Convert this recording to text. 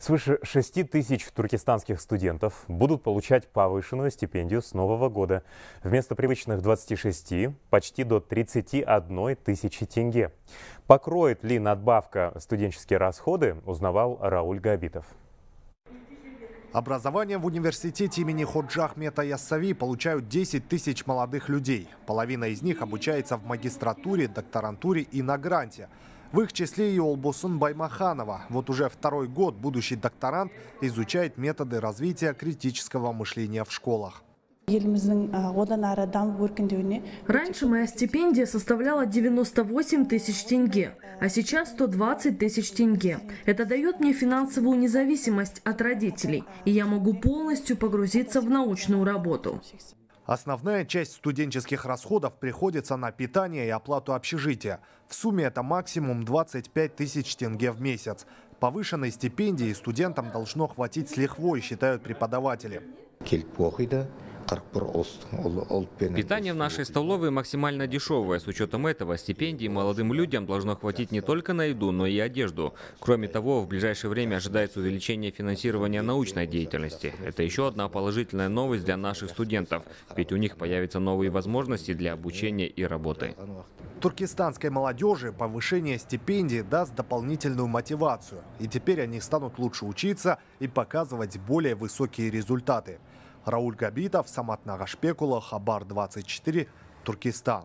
Свыше 6 тысяч туркестанских студентов будут получать повышенную стипендию с нового года. Вместо привычных 26 почти до 31 тысячи тенге. Покроет ли надбавка студенческие расходы, узнавал Рауль Габитов. Образование в университете имени Ходжа Ахмета Яссави получают 10 тысяч молодых людей. Половина из них обучается в магистратуре, докторантуре и на гранте. В их числе и Олбусын Баймаханова. Вот уже второй год будущий докторант изучает методы развития критического мышления в школах. Раньше моя стипендия составляла 98 тысяч тенге, а сейчас 120 тысяч тенге. Это дает мне финансовую независимость от родителей, и я могу полностью погрузиться в научную работу. Основная часть студенческих расходов приходится на питание и оплату общежития. В сумме это максимум 25 тысяч тенге в месяц. Повышенной стипендии студентам должно хватить с лихвой, считают преподаватели. Питание в нашей столовой максимально дешевое. С учетом этого стипендий молодым людям должно хватить не только на еду, но и одежду. Кроме того, в ближайшее время ожидается увеличение финансирования научной деятельности. Это еще одна положительная новость для наших студентов, ведь у них появятся новые возможности для обучения и работы. Туркестанской молодежи повышение стипендий даст дополнительную мотивацию. И теперь они станут лучше учиться и показывать более высокие результаты. Рауль Габитов, Самат Нагашпекула, Хабар 24, Туркестан.